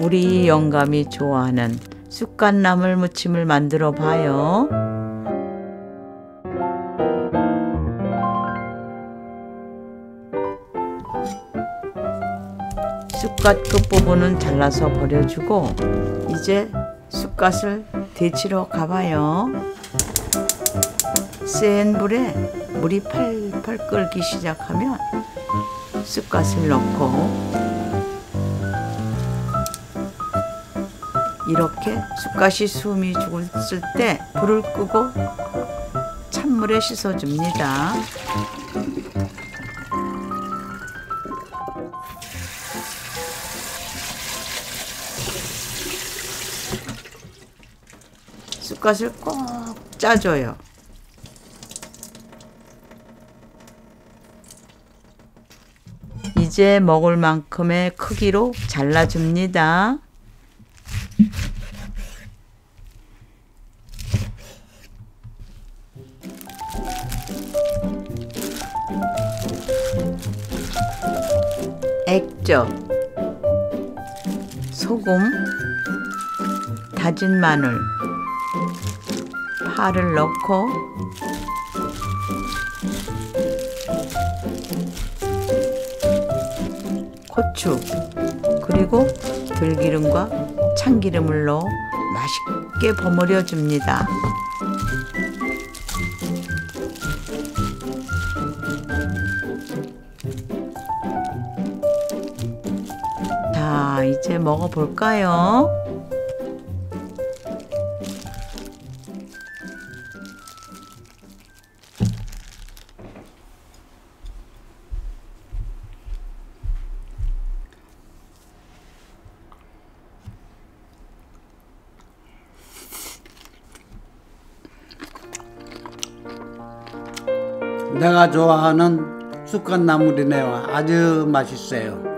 우리 영감이 좋아하는 쑥갓나물 무침을 만들어 봐요. 쑥갓 끝부분은 잘라서 버려주고 이제 쑥갓을 데치러 가봐요. 센 불에 물이 팔팔 끓기 시작하면 쑥갓을 넣고 이렇게 쑥갓이 숨이 죽었을 때 불을 끄고 찬물에 씻어줍니다. 쑥갓을 꼭 짜줘요. 이제 먹을 만큼의 크기로 잘라줍니다. 액젓, 소금, 다진 마늘, 파를 넣고 고추 그리고 들기름과 참기름을 넣어 맛있게 버무려 줍니다. 자, 이제 먹어볼까요? 내가 좋아하는 쑥갓나물이네요. 아주 맛있어요.